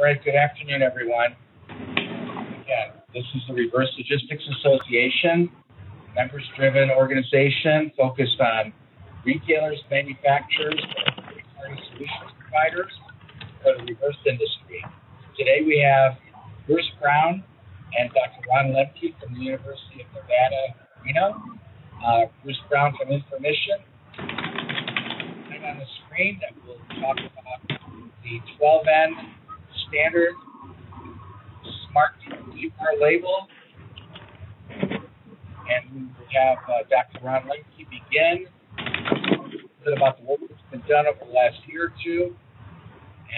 All right, good afternoon, everyone. Again, this is the Reverse Logistics Association, members-driven organization focused on retailers, manufacturers, and solutions providers for the reverse industry. Today we have Bruce Brown and Dr. Ron Lemke from the University of Nevada, Reno. Uh, Bruce Brown from InforMission. On the screen that we'll talk about the 12N standard smart QR label. And we have uh, Dr. Ron Lemke begin a bit about the work that's been done over the last year or two.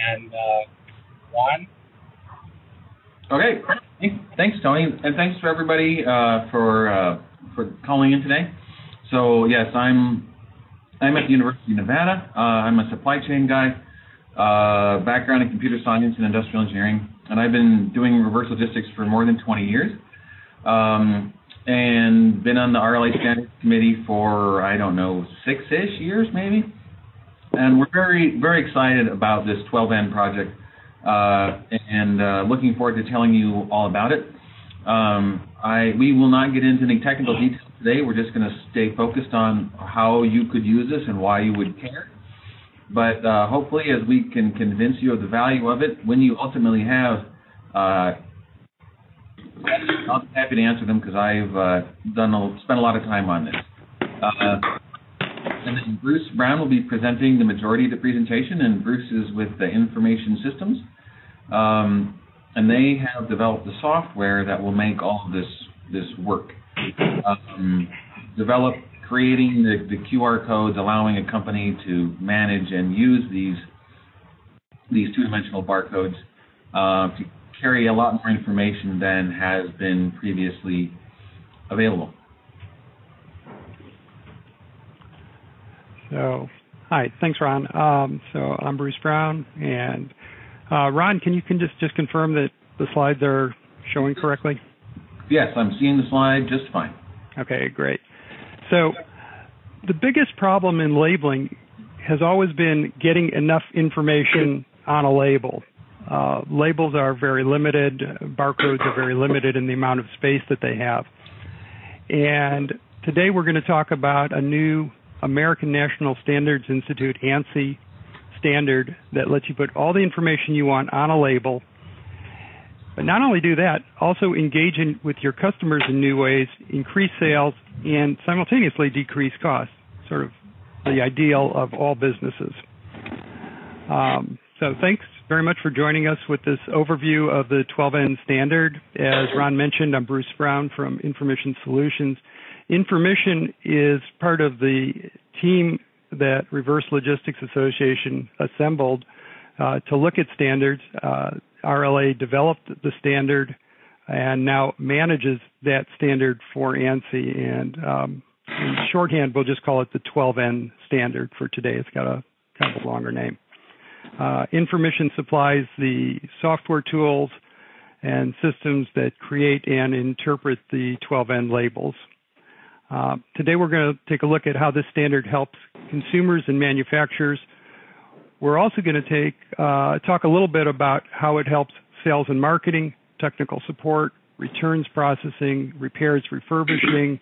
And uh, Ron? Okay, thanks, Tony, and thanks to everybody uh, for uh, for calling in today. So yes, I'm I'm at the University of Nevada. Uh, I'm a supply chain guy, uh, background in computer science and industrial engineering, and I've been doing reverse logistics for more than 20 years. Um, and been on the RLA Standards Committee for I don't know six-ish years maybe. And we're very very excited about this 12N project, uh, and uh, looking forward to telling you all about it. Um, I we will not get into any technical details today. We're just going to stay focused on how you could use this and why you would care. But uh, hopefully, as we can convince you of the value of it, when you ultimately have uh, I'm happy to answer them because I've uh, done a, spent a lot of time on this. Uh, and then Bruce Brown will be presenting the majority of the presentation, and Bruce is with the InforMission Systems. Um, and they have developed the software that will make all of this this work. Um, develop creating the, the QR codes, allowing a company to manage and use these these two-dimensional barcodes uh, to carry a lot more information than has been previously available. So, hi, thanks, Ron. Um, so I'm Bruce Brown, and uh, Ron, can you can just just confirm that the slides are showing correctly? Yes, I'm seeing the slide just fine. Okay, great. So, the biggest problem in labeling has always been getting enough information on a label. Uh, labels are very limited, barcodes are very limited in the amount of space that they have. And today we're going to talk about a new American National Standards Institute ANSI standard that lets you put all the information you want on a label. But not only do that, also engage in, with your customers in new ways, increase sales, and simultaneously decrease costs. Sort of the ideal of all businesses. Um, so thanks very much for joining us with this overview of the 12N standard. As Ron mentioned, I'm Bruce Brown from InforMission Solutions. InforMission is part of the team that Reverse Logistics Association assembled uh, to look at standards. Uh, RLA developed the standard and now manages that standard for ANSI. And um, in shorthand, we'll just call it the 12N standard for today. It's got a kind of a longer name. Uh, InforMission supplies the software tools and systems that create and interpret the 12N labels. Uh, today we're going to take a look at how this standard helps consumers and manufacturers. We're also going to take uh, talk a little bit about how it helps sales and marketing, technical support, returns processing, repairs, refurbishing,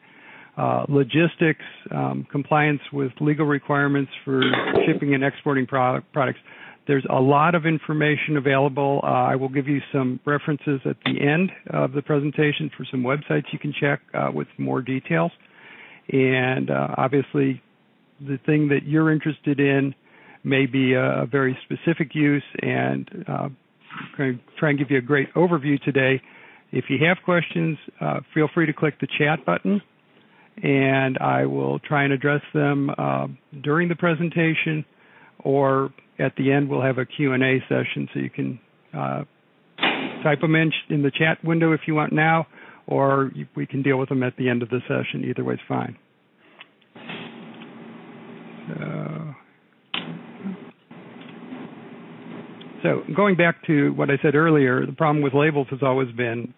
uh, logistics, um, compliance with legal requirements for shipping and exporting product, products. There's a lot of information available. Uh, I will give you some references at the end of the presentation for some websites you can check uh, with more details. And uh, obviously, the thing that you're interested in may be a, very specific use, and uh, going to try and give you a great overview today. If you have questions, uh, feel free to click the chat button, and I will try and address them uh, during the presentation, or at the end we'll have a Q&A session, so you can uh, type them in in the chat window if you want now, or we can deal with them at the end of the session. Either way is fine. So, so going back to what I said earlier, the problem with labels has always been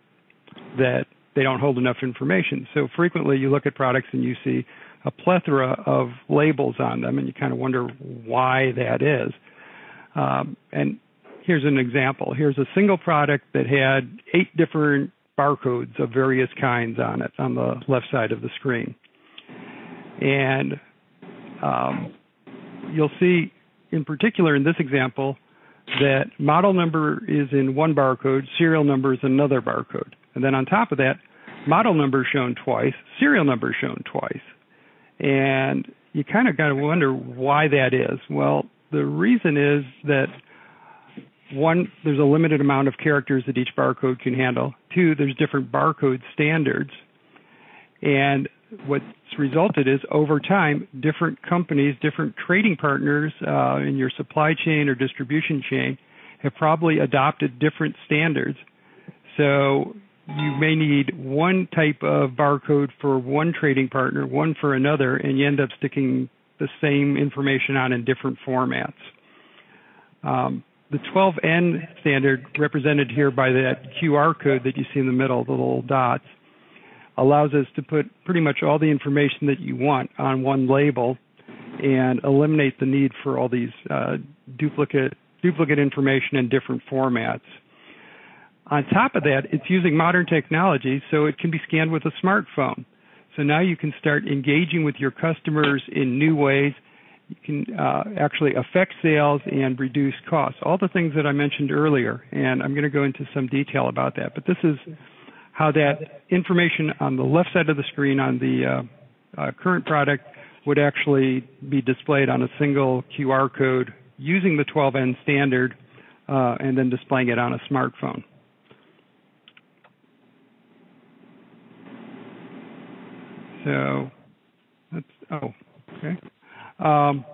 that they don't hold enough information. So frequently you look at products and you see a plethora of labels on them, and you kind of wonder why that is. Um, and here's an example. Here's a single product that had eight different barcodes of various kinds on it on the left side of the screen. And um, you'll see, in particular in this example, that model number is in one barcode, serial number is another barcode. And then on top of that, model number shown twice, serial number shown twice. And you kind of got to wonder why that is. Well, the reason is that one, there's a limited amount of characters that each barcode can handle. Two, there's different barcode standards. And what's resulted is over time, different companies, different trading partners uh, in your supply chain or distribution chain have probably adopted different standards. So you may need one type of barcode for one trading partner, one for another, and you end up sticking the same information on in different formats. Um, the 12N standard, represented here by that QR code that you see in the middle, the little dots, allows us to put pretty much all the information that you want on one label and eliminate the need for all these uh, duplicate duplicate information in different formats. On top of that, it's using modern technology, so it can be scanned with a smartphone. So now you can start engaging with your customers in new ways. You can uh, actually affect sales and reduce costs. All the things that I mentioned earlier, and I'm going to go into some detail about that. But this is how that information on the left side of the screen on the uh, uh, current product would actually be displayed on a single QR code using the 12N standard uh, and then displaying it on a smartphone. So that's oh okay. Um,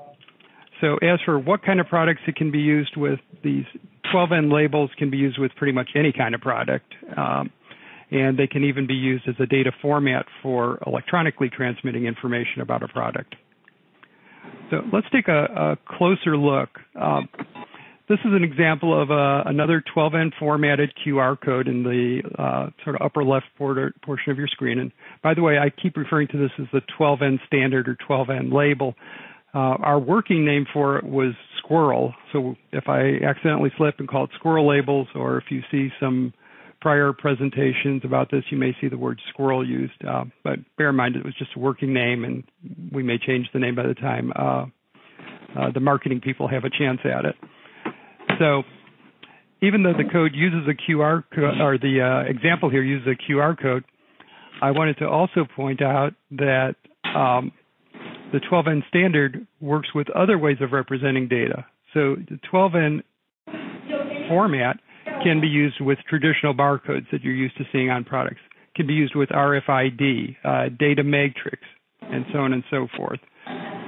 so as for what kind of products it can be used with, these 12N labels can be used with pretty much any kind of product. Um, and they can even be used as a data format for electronically transmitting information about a product. So let's take a, a closer look. Um, this is an example of uh, another 12N formatted QR code in the uh, sort of upper left portion of your screen. And by the way, I keep referring to this as the 12N standard or 12N label. Uh, our working name for it was Squirrel. So if I accidentally slip and call it Squirrel labels, or if you see some prior presentations about this, you may see the word Squirrel used. Uh, but bear in mind, it was just a working name, and we may change the name by the time uh, uh, the marketing people have a chance at it. So even though the code uses a QR code, or the uh, example here uses a QR code, I wanted to also point out that um, the 12N standard works with other ways of representing data. So the 12N format can be used with traditional barcodes that you're used to seeing on products, can be used with RFID, uh, data matrix, and so on and so forth.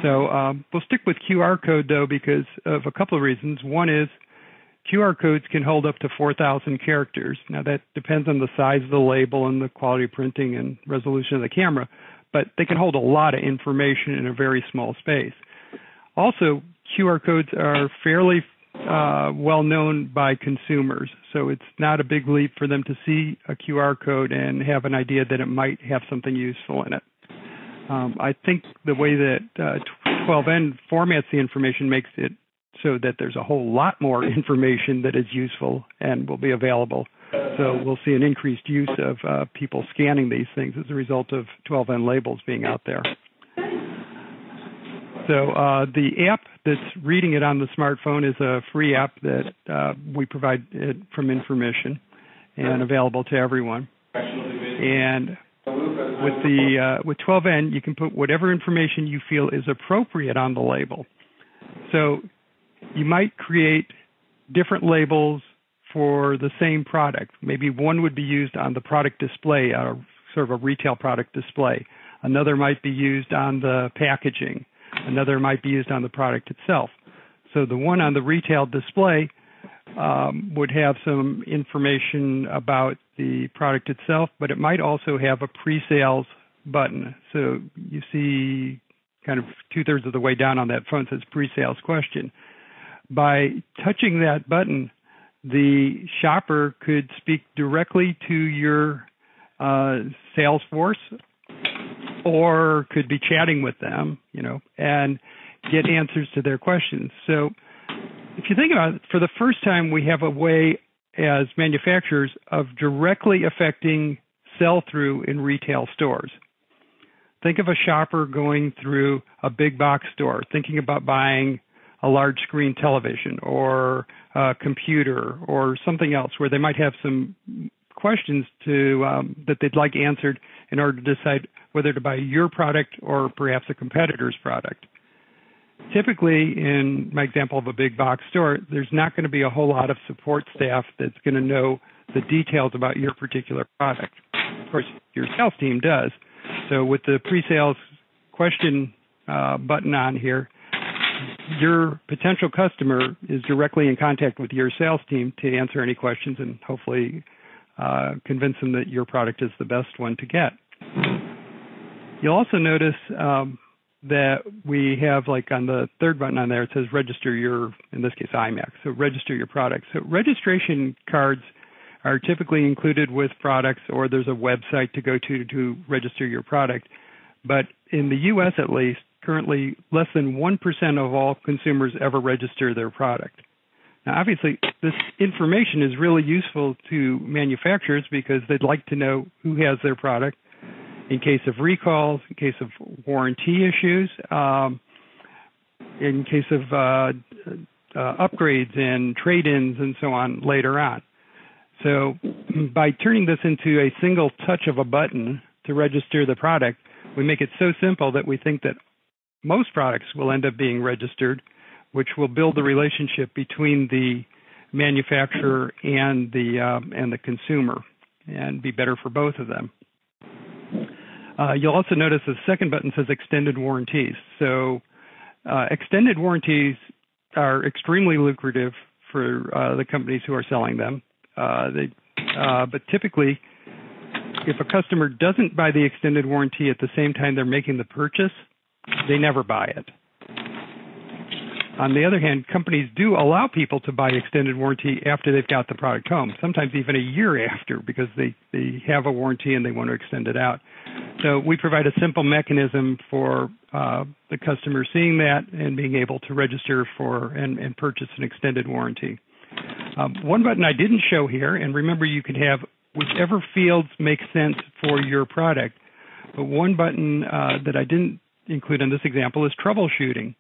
So um, we'll stick with QR code though because of a couple of reasons. One is QR codes can hold up to 4,000 characters. Now, that depends on the size of the label and the quality of printing and resolution of the camera, but they can hold a lot of information in a very small space. Also, QR codes are fairly uh, well known by consumers, so it's not a big leap for them to see a QR code and have an idea that it might have something useful in it. Um, I think the way that uh, 12N formats the information makes it so that there's a whole lot more information that is useful and will be available. So we'll see an increased use of uh, people scanning these things as a result of 12N labels being out there. So uh, the app that's reading it on the smartphone is a free app that uh, we provide it from InforMission and available to everyone. And with the uh, with 12N, you can put whatever information you feel is appropriate on the label. So you might create different labels for the same product. Maybe one would be used on the product display, uh, sort of a retail product display. Another might be used on the packaging. Another might be used on the product itself. So the one on the retail display um, would have some information about the product itself, but it might also have a pre-sales button. So you see kind of two thirds of the way down on that phone says pre-sales question by touching that button, the shopper could speak directly to your uh, sales force or could be chatting with them, you know, and get answers to their questions. So if you think about it, for the first time, we have a way as manufacturers of directly affecting sell through in retail stores. Think of a shopper going through a big box store, thinking about buying a large screen television or a computer or something else where they might have some questions to um, that they'd like answered in order to decide whether to buy your product or perhaps a competitor's product. Typically, in my example of a big box store, there's not going to be a whole lot of support staff that's going to know the details about your particular product. Of course, your sales team does. So, with the pre-sales question uh, button on here, your potential customer is directly in contact with your sales team to answer any questions and hopefully uh, convince them that your product is the best one to get. You'll also notice um, that we have like on the third button on there, it says register your, in this case, IMAX. So register your product. So registration cards are typically included with products or there's a website to go to to register your product. But in the US at least, currently less than 1% of all consumers ever register their product. Now, obviously, this information is really useful to manufacturers because they'd like to know who has their product in case of recalls, in case of warranty issues, um, in case of uh, uh, upgrades and trade ins and so on later on. So, by turning this into a single touch of a button to register the product, we make it so simple that we think that most products will end up being registered, which will build the relationship between the manufacturer and the um, and the consumer, and be better for both of them. Uh, you'll also notice the second button says extended warranties. So, uh, extended warranties are extremely lucrative for uh, the companies who are selling them. Uh, they, uh, but typically, if a customer doesn't buy the extended warranty at the same time they're making the purchase, they never buy it. On the other hand, companies do allow people to buy extended warranty after they've got the product home, sometimes even a year after because they, they have a warranty and they want to extend it out. So we provide a simple mechanism for uh, the customer seeing that and being able to register for and, and purchase an extended warranty. Um, one button I didn't show here, and remember you can have whichever fields make sense for your product, but one button uh, that I didn't include in this example is troubleshooting.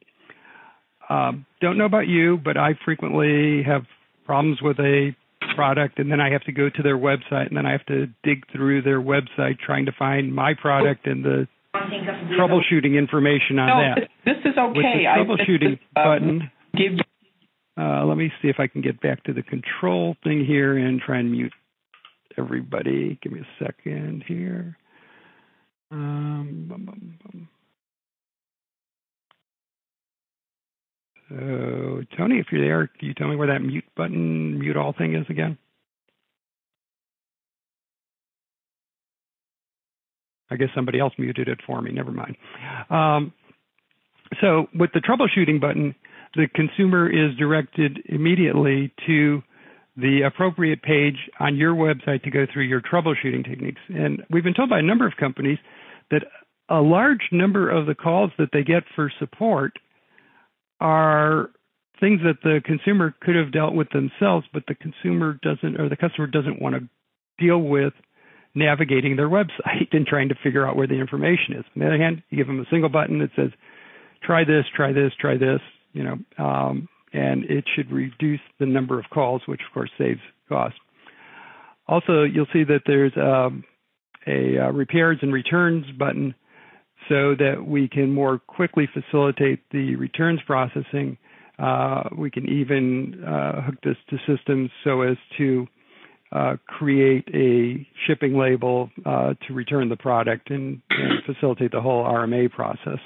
Um, don't know about you, but I frequently have problems with a product and then I have to go to their website and then I have to dig through their website trying to find my product and the troubleshooting information on no, that. This is okay. With the troubleshooting I, uh, button, give uh, let me see if I can get back to the control thing here and try and mute everybody. Give me a second here. Um, bum, bum, bum. So, Tony, if you're there, can you tell me where that mute button, mute all thing is again? I guess somebody else muted it for me. Never mind. Um, so, with the troubleshooting button, the consumer is directed immediately to the appropriate page on your website to go through your troubleshooting techniques. And we've been told by a number of companies that a large number of the calls that they get for support are things that the consumer could have dealt with themselves, but the consumer doesn't or the customer doesn't want to deal with navigating their website and trying to figure out where the information is. On the other hand, you give them a single button that says, try this, try this, try this, you know, um, and it should reduce the number of calls, which of course saves cost. Also, you'll see that there's um, a uh, repairs and returns button so that we can more quickly facilitate the returns processing. Uh, we can even uh, hook this to systems so as to uh, create a shipping label uh, to return the product and, and, facilitate the whole RMA process.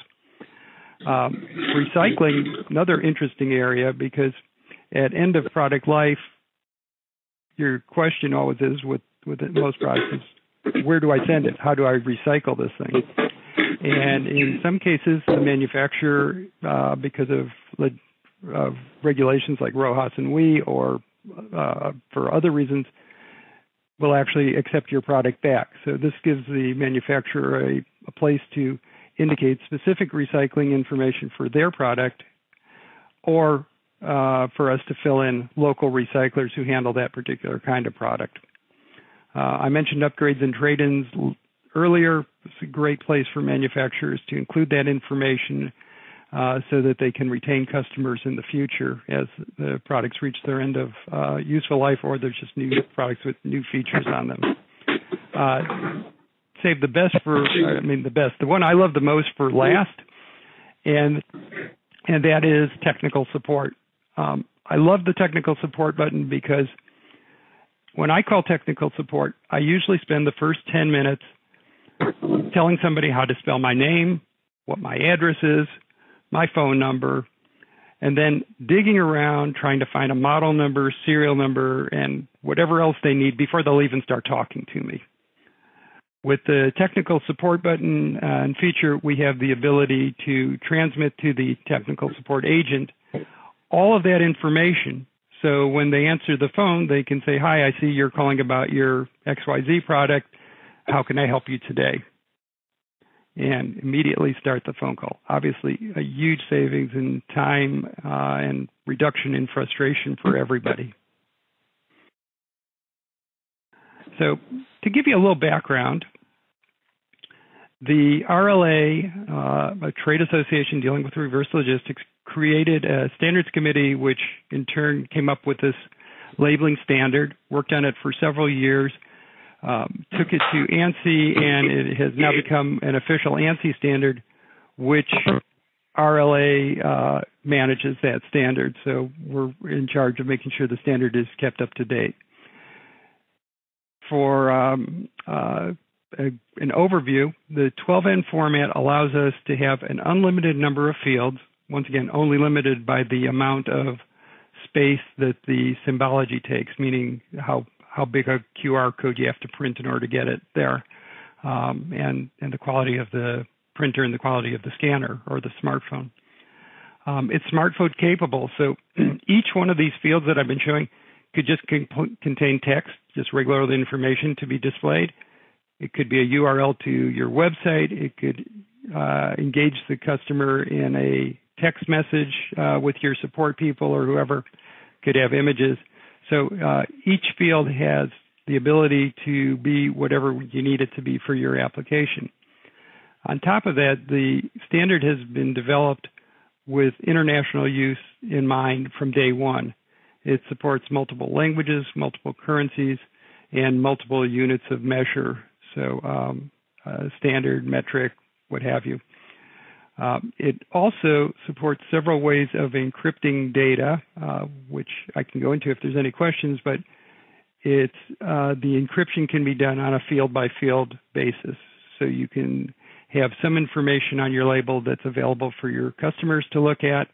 Um, recycling, another interesting area because at end of product life, your question always is with, with most products where do I send it? How do I recycle this thing? And in some cases, the manufacturer, uh, because of uh, regulations like RoHS and WEEE, or uh, for other reasons, will actually accept your product back. So this gives the manufacturer a, a place to indicate specific recycling information for their product, or uh, for us to fill in local recyclers who handle that particular kind of product. Uh, I mentioned upgrades and trade-ins earlier. It's a great place for manufacturers to include that information uh, so that they can retain customers in the future as the products reach their end of uh, useful life or there's just new products with new features on them. Uh, save the best for, I mean, the best. The one I love the most for last, and and that is technical support. Um, I love the technical support button because when I call technical support, I usually spend the first 10 minutes telling somebody how to spell my name, what my address is, my phone number, and then digging around trying to find a model number, serial number, and whatever else they need before they'll even start talking to me. With the technical support button uh, and feature, we have the ability to transmit to the technical support agent all of that information. So when they answer the phone, they can say, Hi, I see you're calling about your XYZ product. How can I help you today? And immediately start the phone call. Obviously, a huge savings in time uh, and reduction in frustration for everybody. So, to give you a little background, the RLA, uh, a trade association dealing with reverse logistics, created a standards committee, which in turn came up with this labeling standard, worked on it for several years, um, took it to ANSI, and it has now become an official ANSI standard, which RLA uh, manages that standard. So we're in charge of making sure the standard is kept up to date. For um, uh, a, an overview, the 12N format allows us to have an unlimited number of fields, once again, only limited by the amount of space that the symbology takes, meaning how how big a QR code you have to print in order to get it there, um, and and the quality of the printer and the quality of the scanner or the smartphone. Um, it's smartphone capable, so each one of these fields that I've been showing could just con- contain text, just regular information to be displayed. It could be a URL to your website. It could uh, engage the customer in a text message uh, with your support people or whoever. Could have images. So uh, each field has the ability to be whatever you need it to be for your application. On top of that, the standard has been developed with international use in mind from day one. It supports multiple languages, multiple currencies, and multiple units of measure. So, um, uh, standard, metric, what have you. Um, it also supports several ways of encrypting data, uh, which I can go into if there's any questions, but it's uh, the encryption can be done on a field by field basis. So you can have some information on your label that's available for your customers to look at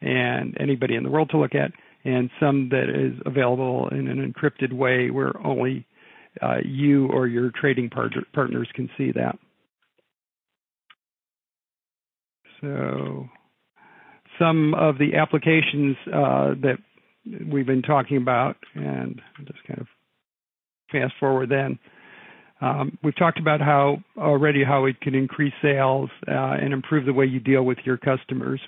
and anybody in the world to look at, and some that is available in an encrypted way where only uh, you or your trading part- partners can see that. So some of the applications uh, that we've been talking about, and just kind of fast forward then. Um, we've talked about how already how it can increase sales uh, and improve the way you deal with your customers.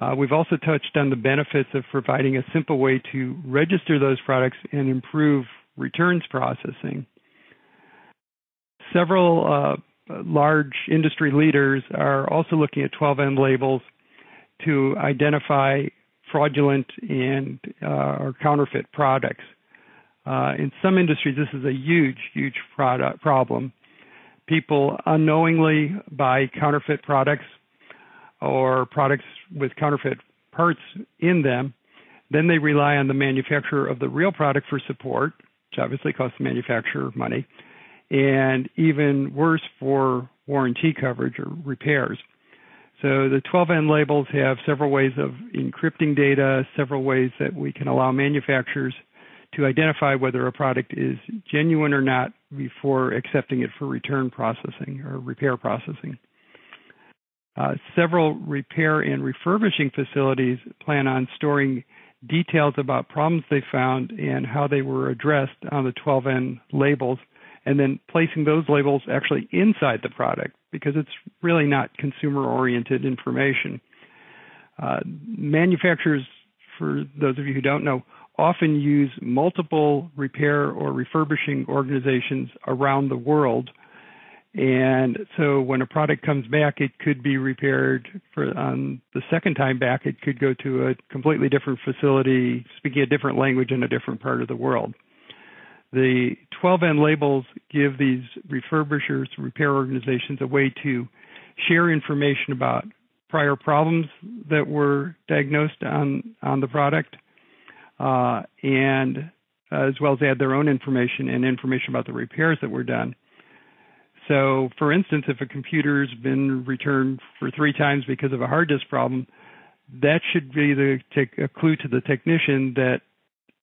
Uh, we've also touched on the benefits of providing a simple way to register those products and improve returns processing. Several uh, large industry leaders are also looking at 12N labels to identify fraudulent and uh, or counterfeit products. Uh, in some industries, this is a huge, huge product problem. People unknowingly buy counterfeit products or products with counterfeit parts in them. Then they rely on the manufacturer of the real product for support, which obviously costs the manufacturer money and even worse for warranty coverage or repairs. So the 12N labels have several ways of encrypting data, several ways that we can allow manufacturers to identify whether a product is genuine or not before accepting it for return processing or repair processing. Uh, several repair and refurbishing facilities plan on storing details about problems they found and how they were addressed on the 12N labels and then placing those labels actually inside the product because it's really not consumer oriented information. Uh, manufacturers, for those of you who don't know, often use multiple repair or refurbishing organizations around the world. And so when a product comes back, it could be repaired for on the second time back. It could go to a completely different facility, speaking a different language in a different part of the world. The 12N labels give these refurbishers, repair organizations, a way to share information about prior problems that were diagnosed on on the product, uh, and uh, as well as add their own information and information about the repairs that were done. So, for instance, if a computer's been returned for three times because of a hard disk problem, that should be the a clue to the technician that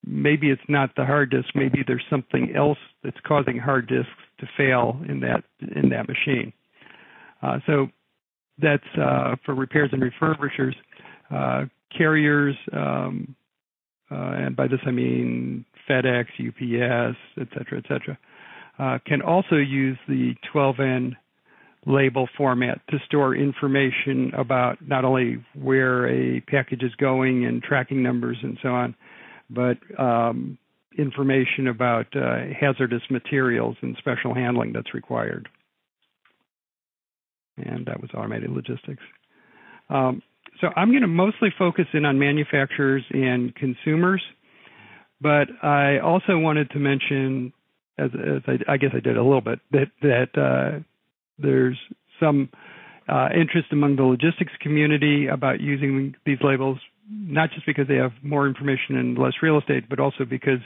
maybe it's not the hard disk, maybe there's something else that's causing hard disks to fail in that in that machine. Uh, so that's uh, for repairs and refurbishers. Uh, carriers, um, uh, and by this I mean FedEx, UPS, et cetera, et cetera, uh, can also use the 12N label format to store information about not only where a package is going and tracking numbers and so on, but um, information about uh, hazardous materials and special handling that's required. And that was automated logistics. Um, so I'm going to mostly focus in on manufacturers and consumers, but I also wanted to mention, as, as I, I, guess I did a little bit, that that uh, there's some uh, interest among the logistics community about using these labels not just because they have more information and less real estate, but also because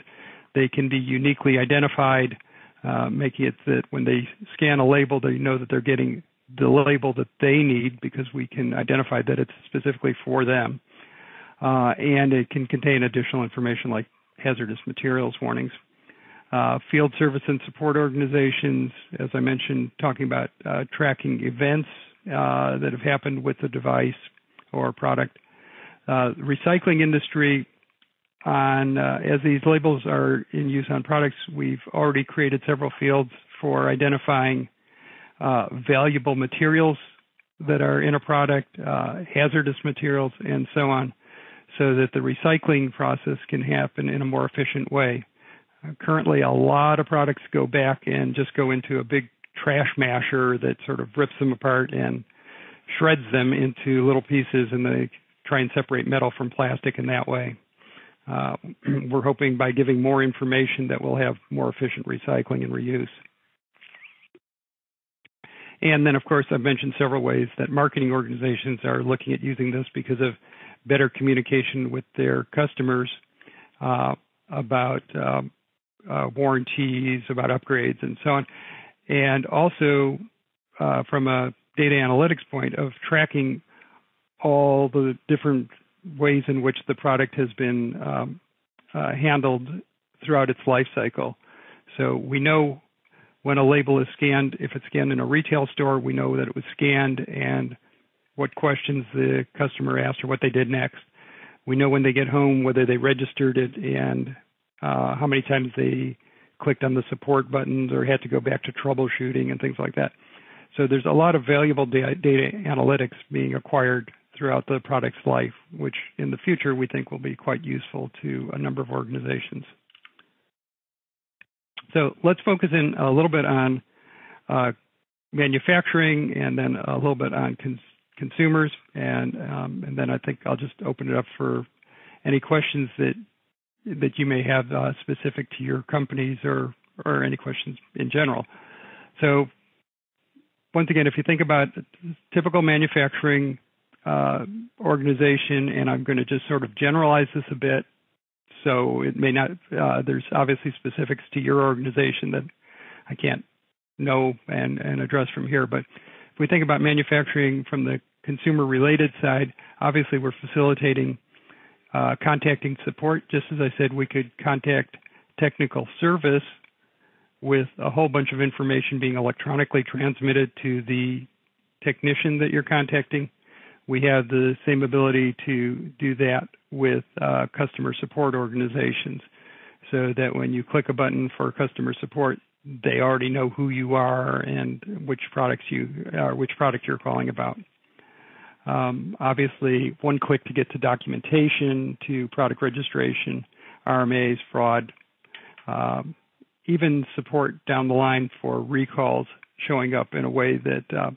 they can be uniquely identified, uh, making it that when they scan a label, they know that they're getting the label that they need because we can identify that it's specifically for them. Uh, and it can contain additional information like hazardous materials warnings. Uh, field service and support organizations, as I mentioned, talking about uh, tracking events uh, that have happened with the device or product. Uh, recycling industry on uh, as these labels are in use on products, we've already created several fields for identifying uh, valuable materials that are in a product, hazardous materials, and so on, so that the recycling process can happen in a more efficient way. Currently, a lot of products go back and just go into a big trash masher that sort of rips them apart and shreds them into little pieces, and they try and separate metal from plastic in that way. Uh, we're hoping by giving more information that we'll have more efficient recycling and reuse. And then, of course, I've mentioned several ways that marketing organizations are looking at using this because of better communication with their customers uh, about uh, uh, warranties, about upgrades, and so on. And also, uh, from a data analytics point of tracking all the different ways in which the product has been um, uh, handled throughout its life cycle. So we know when a label is scanned, if it's scanned in a retail store, we know that it was scanned and what questions the customer asked or what they did next. We know when they get home whether they registered it and uh, how many times they clicked on the support buttons or had to go back to troubleshooting and things like that. So there's a lot of valuable data, data analytics being acquired throughout the product's life, which in the future we think will be quite useful to a number of organizations. So let's focus in a little bit on uh, manufacturing and then a little bit on cons consumers, and um, and then I think I'll just open it up for any questions that that you may have uh, specific to your companies or or any questions in general. So once again, if you think about typical manufacturing uh, organization, and I'm going to just sort of generalize this a bit. So it may not. Uh, there's obviously specifics to your organization that I can't know and, and address from here. But if we think about manufacturing from the consumer-related side, obviously we're facilitating uh, contacting support. Just as I said, we could contact technical service with a whole bunch of information being electronically transmitted to the technician that you're contacting we have the same ability to do that with uh, customer support organizations so that when you click a button for customer support, they already know who you are and which products you uh, which product you're calling about. Um, obviously, one click to get to documentation, to product registration, RMAs, fraud, um, even support down the line for recalls showing up in a way that uh,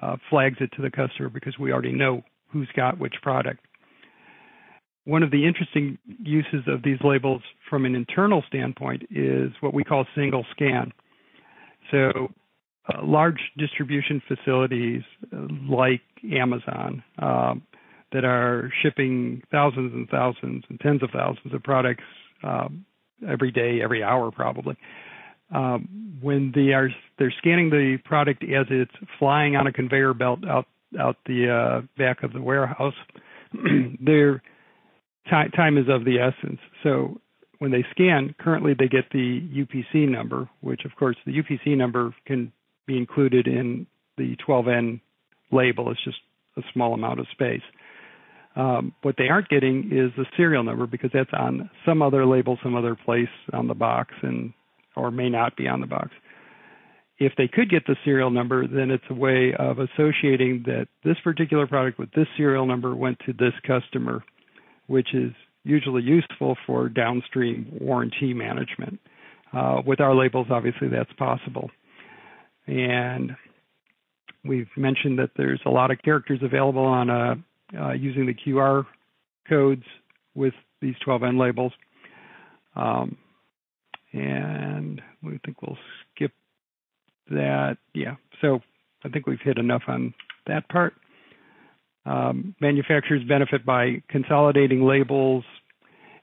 uh, flags it to the customer because we already know who's got which product. One of the interesting uses of these labels from an internal standpoint is what we call single scan. So, uh, large distribution facilities uh, like Amazon um, that are shipping thousands and thousands and tens of thousands of products um, every day, every hour, probably. Um, when they are they're scanning the product as it's flying on a conveyor belt out out the uh, back of the warehouse, their t- time is of the essence. So when they scan, currently they get the UPC number, which of course the UPC number can be included in the 12N label. It's just a small amount of space. Um, what they aren't getting is the serial number because that's on some other label, some other place on the box, and or may not be on the box. If they could get the serial number, then it's a way of associating that this particular product with this serial number went to this customer, which is usually useful for downstream warranty management. Uh, with our labels, obviously, that's possible. And we've mentioned that there's a lot of characters available on uh, uh, using the QR codes with these 12N labels. Um, and we think we'll skip that. Yeah, so I think we've hit enough on that part. Um, manufacturers benefit by consolidating labels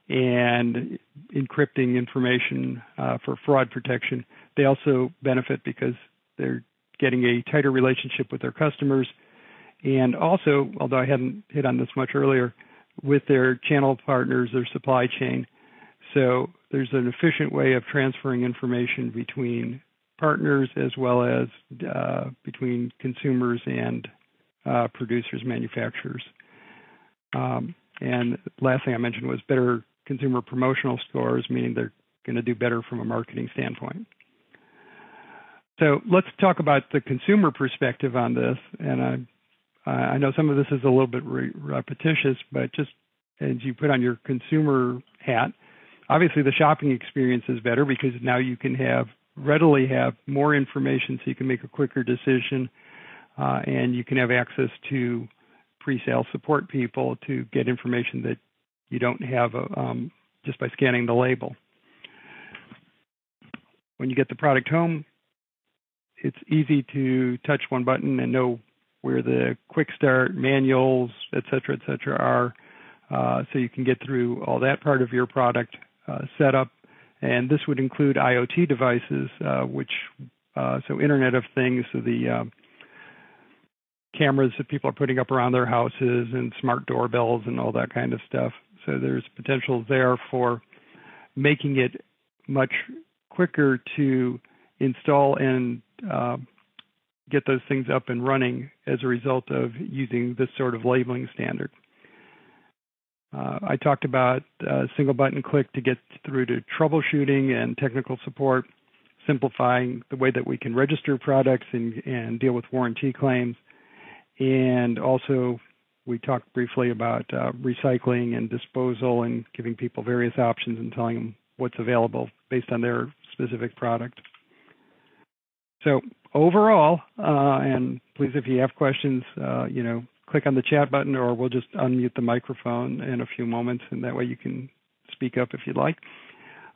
and encrypting information uh, for fraud protection. They also benefit because they're getting a tighter relationship with their customers. And also, although I hadn't hit on this much earlier, with their channel partners, their supply chain. So there's an efficient way of transferring information between partners as well as uh, between consumers and uh, producers, manufacturers. Um, and last thing I mentioned was better consumer promotional scores, meaning they're going to do better from a marketing standpoint. So let's talk about the consumer perspective on this. And I, I know some of this is a little bit re- repetitious, but just as you put on your consumer hat, obviously the shopping experience is better because now you can have readily have more information so you can make a quicker decision uh, and you can have access to pre-sale support people to get information that you don't have uh, um, just by scanning the label. When you get the product home, it's easy to touch one button and know where the quick start manuals, et cetera, et cetera, are. Uh, so you can get through all that part of your product uh, setup. And this would include IoT devices, uh, which, uh, so Internet of Things, so the um, cameras that people are putting up around their houses and smart doorbells and all that kind of stuff. So there's potential there for making it much quicker to install and uh, get those things up and running as a result of using this sort of labeling standard. Uh, I talked about uh, single button click to get through to troubleshooting and technical support, simplifying the way that we can register products and, and deal with warranty claims. And also, we talked briefly about uh, recycling and disposal and giving people various options and telling them what's available based on their specific product. So overall, uh, and please, if you have questions, uh, you know, click on the chat button, or we'll just unmute the microphone in a few moments, and that way you can speak up if you'd like.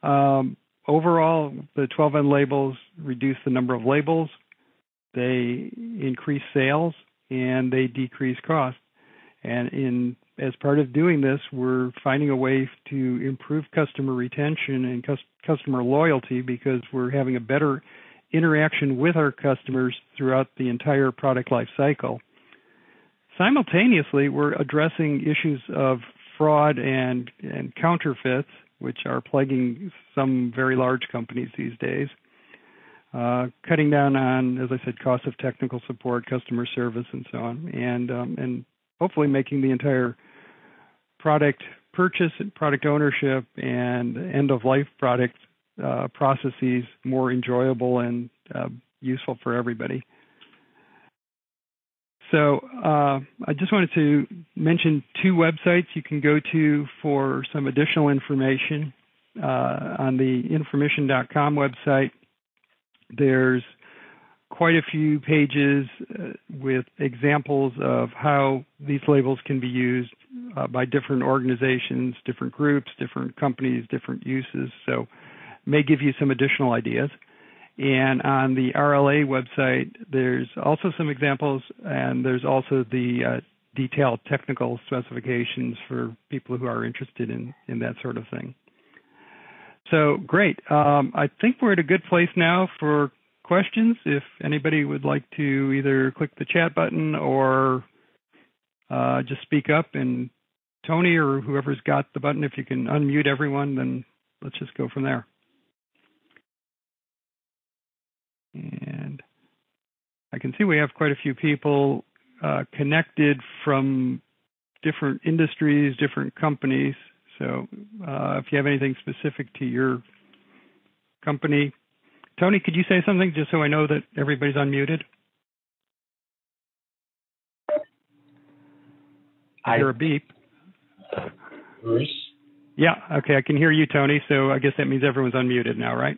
Um, overall, the 12N labels reduce the number of labels, they increase sales, and they decrease cost. And in as part of doing this, we're finding a way to improve customer retention and cus- customer loyalty because we're having a better interaction with our customers throughout the entire product life cycle. Simultaneously, we're addressing issues of fraud and, and counterfeits, which are plaguing some very large companies these days. Uh, cutting down on, as I said, cost of technical support, customer service, and so on, and um, and hopefully making the entire product purchase, and product ownership, and end of life product uh, processes more enjoyable and uh, useful for everybody. So uh, I just wanted to mention two websites you can go to for some additional information. Uh, on the informission.com website, there's quite a few pages uh, with examples of how these labels can be used uh, by different organizations, different groups, different companies, different uses. So, may give you some additional ideas. And on the RLA website, there's also some examples, and there's also the uh, detailed technical specifications for people who are interested in, in that sort of thing. So great. Um, I think we're at a good place now for questions. If anybody would like to either click the chat button or uh, just speak up, and Tony or whoever's got the button, if you can unmute everyone, then let's just go from there. And I can see we have quite a few people uh, connected from different industries, different companies. So uh, if you have anything specific to your company, Tony, could you say something just so I know that everybody's unmuted? I hear a beep. Bruce? Yeah, okay, I can hear you, Tony. So I guess that means everyone's unmuted now, right?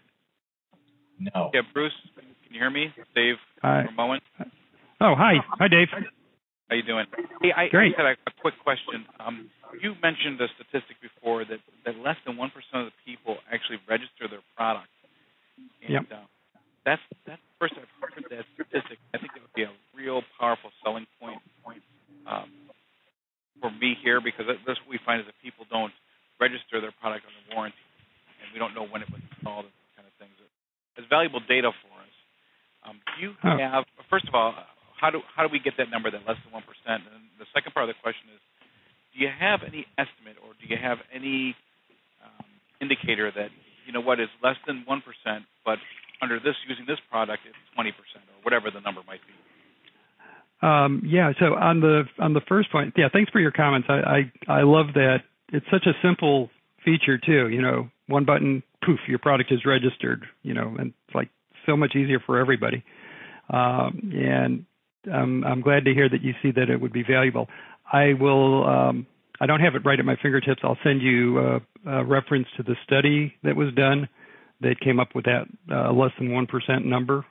No. Yeah, Bruce, can you hear me? Dave Hi. from Bowen. Oh, hi. Hi, Dave. How you doing? Hey, I, Great. I had a, a quick question. Um, you mentioned a statistic before that, that less than one percent of the people actually register their product. And, Yep. uh, that's that's the first I've heard that statistic. I think it would be a real powerful selling point point um, for me here because that- that's what we find is that people don't register their product under warranty, and we don't know when it was installed and kind of things. It's valuable data for us. Um, do you have first of all, how do how do we get that number that less than one percent? And the second part of the question is, do you have any estimate or do you have any um, indicator that you know what is less than one percent, but under this using this product it's twenty percent or whatever the number might be? Um, yeah. So on the on the first point, yeah. Thanks for your comments. I, I I love that. It's such a simple feature too. You know, one button, poof, your product is registered. You know, and it's like so much easier for everybody. Um, and I'm glad to hear that you see that it would be valuable. I will. Um, I don't have it right at my fingertips. I'll send you a reference to the study that was done that came up with that uh, less than one percent number,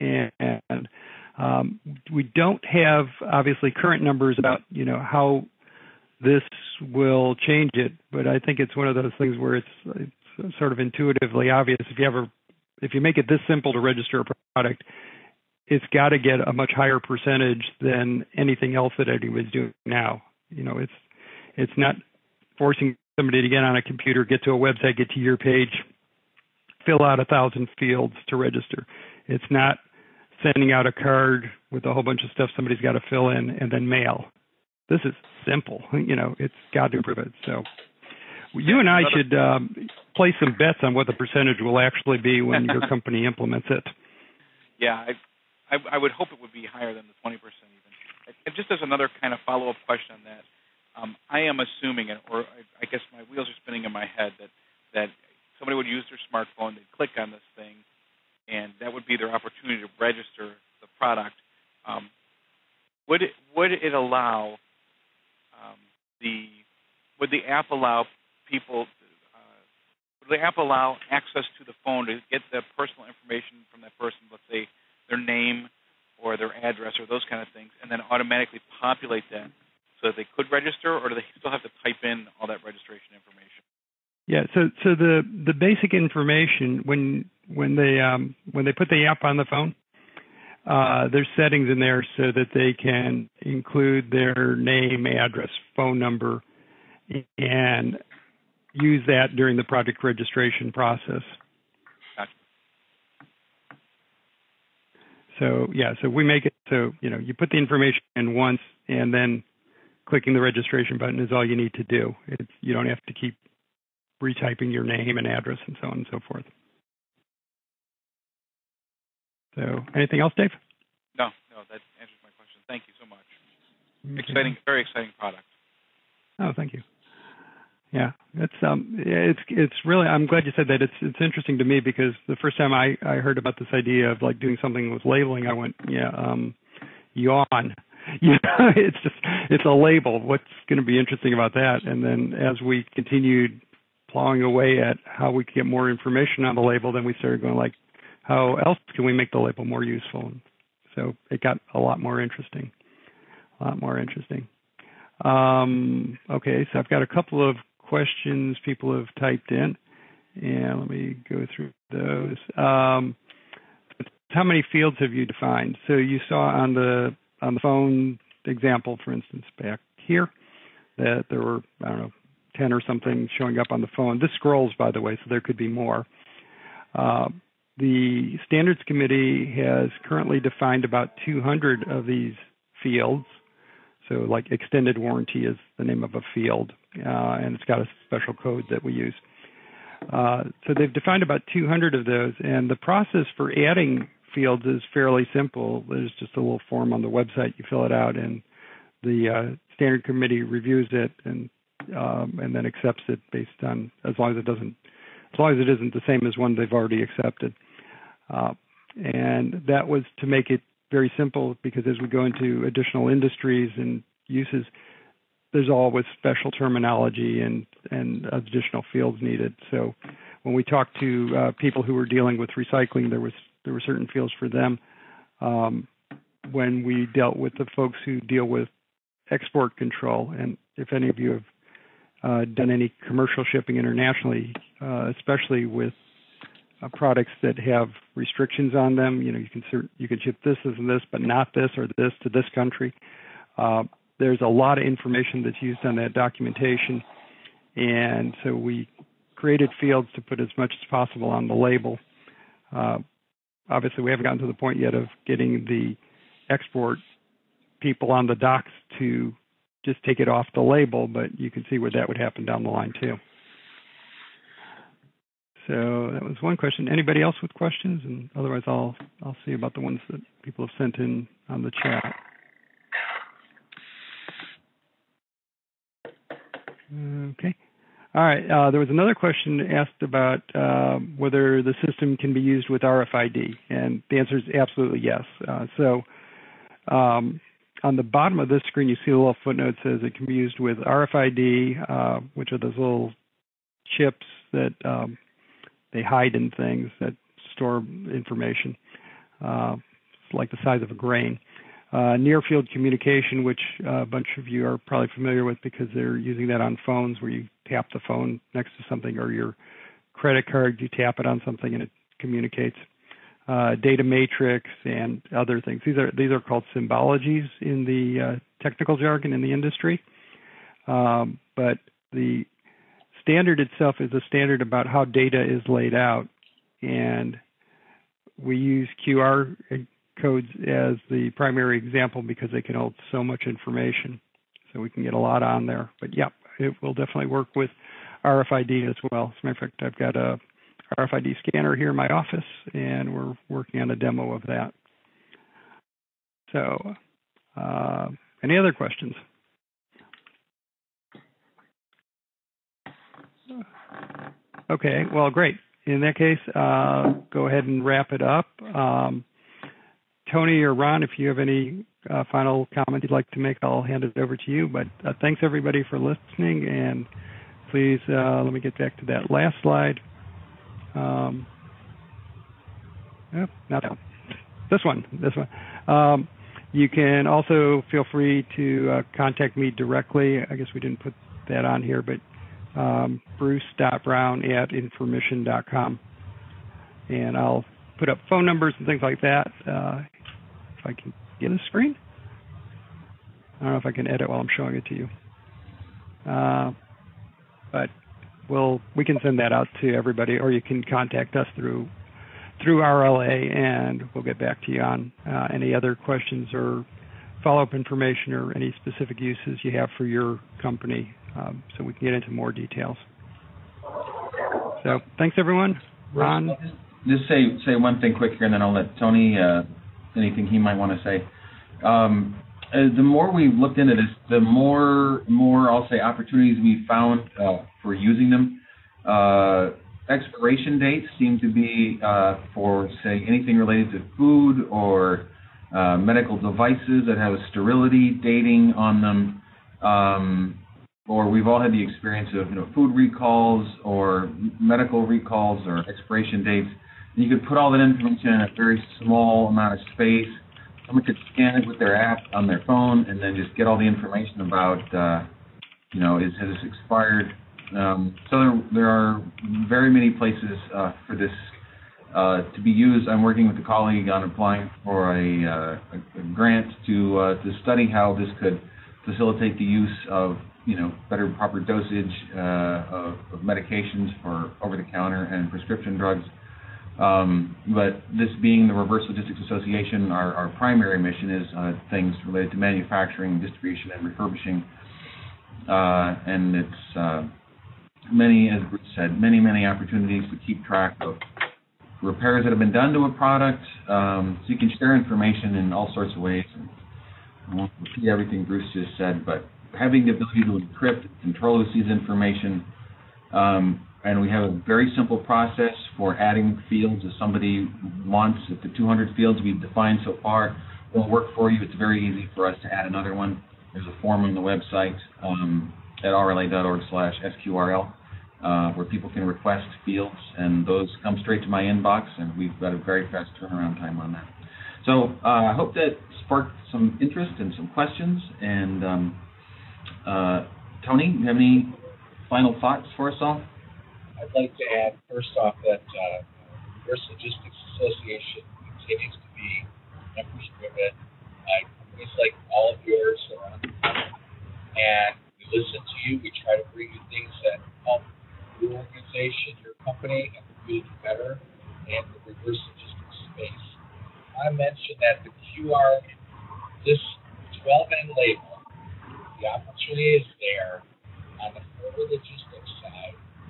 and, um, we don't have obviously current numbers about you know how this will change it, but I think it's one of those things where it's sort of intuitively obvious. If you ever if you make it this simple to register a product, it's got to get a much higher percentage than anything else that anybody's doing now. You know, it's it's not forcing somebody to get on a computer, get to a website, get to your page, fill out a thousand fields to register. It's not sending out a card with a whole bunch of stuff somebody's got to fill in and then mail. This is simple. You know, it's got to improve it. So you and I should um, place some bets on what the percentage will actually be when your company implements it. Yeah, I, I, I would hope it would be higher than the 20% even. And just as another kind of follow-up question on that, um, I am assuming, or I, I guess my wheels are spinning in my head, that that somebody would use their smartphone, they'd click on this thing, and that would be their opportunity to register the product. Um, would it would it allow um, the would the app allow people uh, would the app allow access to the phone to get the personal information from that person, let's say their name or their address or those kind of things, and then automatically populate that so that they could register, or do they still have to type in all that registration information? Yeah. So so the the basic information when when they um, when they put the app on the phone, uh, there's settings in there so that they can include their name, address, phone number, and use that during the project registration process. Gotcha. So yeah, so we make it so you know you put the information in once, and then clicking the registration button is all you need to do. It's, you don't have to keep retyping your name and address and so on and so forth. So anything else, Dave? No, no, that answers my question. Thank you so much. Okay. Exciting, very exciting product. Oh, thank you. Yeah, it's um, it's it's really. I'm glad you said that. It's it's interesting to me because the first time I I heard about this idea of like doing something with labeling, I went, yeah, um, yawn. you know, it's just it's a label. What's going to be interesting about that? And then as we continued plowing away at how we could get more information on the label, then we started going like, how else can we make the label more useful? So it got a lot more interesting, a lot more interesting. Um, okay, so I've got a couple of questions people have typed in, and let me go through those. Um, how many fields have you defined? So you saw on the on the phone example, for instance, back here, that there were I don't know 10 or something showing up on the phone. This scrolls, by the way, so there could be more. Uh, the Standards Committee has currently defined about 200 of these fields. So, like extended warranty is the name of a field, and it's got a special code that we use. Uh, so they've defined about 200 of those, and the process for adding fields is fairly simple. There's just a little form on the website. You fill it out, and the uh, standard committee reviews it and um, and then accepts it based on as long as it doesn't as long as it isn't the same as one they've already accepted. Uh, and that was to make it very simple because as we go into additional industries and uses, there's always special terminology and and additional fields needed. So when we talked to uh, people who were dealing with recycling, there was there were certain fields for them. Um, when we dealt with the folks who deal with export control, and if any of you have uh, done any commercial shipping internationally, uh, especially with uh, products that have restrictions on them. You know, you can you can ship this and this, but not this or this to this country. There's a lot of information that's used on that documentation, and so we created fields to put as much as possible on the label. Uh, obviously, we haven't gotten to the point yet of getting the export people on the docs to just take it off the label, but you can see where that would happen down the line too. So that was one question. Anybody else with questions? And otherwise, I'll I'll see about the ones that people have sent in on the chat. Okay. All right. Uh, there was another question asked about uh, whether the system can be used with RFID, and the answer is absolutely yes. Uh, so um, on the bottom of this screen, you see a little footnote says it can be used with RFID, uh, which are those little chips that um, they hide in things that store information, uh, like the size of a grain. Uh, near field communication, which uh, a bunch of you are probably familiar with because they're using that on phones where you tap the phone next to something or your credit card, you tap it on something and it communicates uh, data matrix and other things. These are these are called symbologies in the uh, technical jargon in the industry. Um, but the standard itself is a standard about how data is laid out, and we use QR codes as the primary example because they can hold so much information. So we can get a lot on there. But yeah, it will definitely work with RFID as well. As a matter of fact, I've got a RFID scanner here in my office, and we're working on a demo of that. So, uh, any other questions? Okay, well, great. In that case, uh, go ahead and wrap it up. Um, Tony or Ron, if you have any uh, final comment you'd like to make, I'll hand it over to you. But uh, thanks everybody for listening, and please uh, let me get back to that last slide. Um, not that one. This one. This one. Um, you can also feel free to uh, contact me directly. I guess we didn't put that on here, but um, bruce.brown at informission.com. And I'll put up phone numbers and things like that. Uh, I can get a screen. I don't know if I can edit while I'm showing it to you. Uh, but we'll we can send that out to everybody, or you can contact us through through RLA, and we'll get back to you on uh, any other questions or follow-up information or any specific uses you have for your company, um, so we can get into more details. So thanks everyone. Ron, just say say one thing quick here, and then I'll let Tony uh, anything he might want to say. Um, uh, the more we've looked into this, the more more I'll say opportunities we found uh, for using them. Uh, expiration dates seem to be uh, for say anything related to food or uh, medical devices that have a sterility dating on them, um, or we've all had the experience of you know food recalls or medical recalls or expiration dates. You could put all that information in a very small amount of space. Someone could scan it with their app on their phone and then just get all the information about, uh, you know, is has expired? Um, so there, there are very many places uh, for this uh, to be used. I'm working with a colleague on applying for a, uh, a, a grant to uh, to study how this could facilitate the use of you know better proper dosage uh, of, of, medications for over-the-counter and prescription drugs. Um, but this being the Reverse Logistics Association, our, our primary mission is uh, things related to manufacturing, distribution, and refurbishing. Uh, and it's many, as Bruce said, many, many opportunities to keep track of repairs that have been done to a product. Um, so you can share information in all sorts of ways. And I won't repeat everything Bruce just said, but having the ability to encrypt and control sees information. Um, and we have a very simple process for adding fields if somebody wants. If the 200 fields we've defined so far won't work for you, it's very easy for us to add another one. There's a form on the website um, at rla.org slash SQRL uh, where people can request fields, and those come straight to my inbox, and we've got a very fast turnaround time on that. So uh, I hope that sparked some interest and some questions. And um, uh, Tony, you have any final thoughts for us all? I'd like to add first off that uh, Reverse Logistics Association continues to be members driven by companies like all of yours around the and we listen to you. We try to bring you things that help your organization, your company, and the community better, and the reverse logistics space. I mentioned that the QR, this 12N label, the opportunity is there on the forward logistics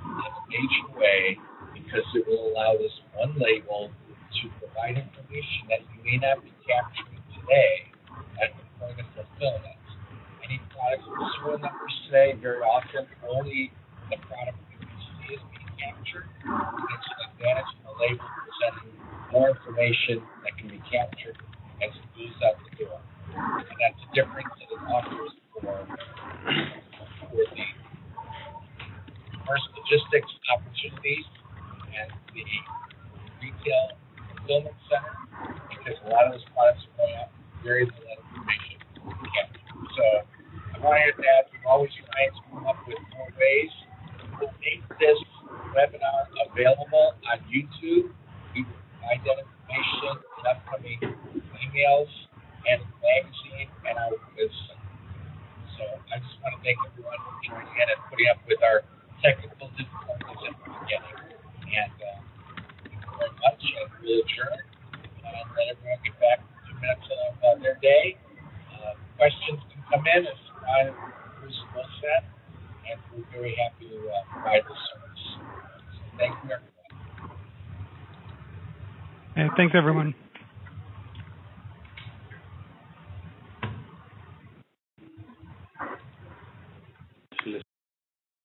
in a major way because it will allow this one label to provide information that you may not be capturing today at the point of fulfillment. Any products with serial numbers today, very often only the product you see is being captured. It's an advantage of the label presenting more information that can be captured as it moves out the door. And that's a difference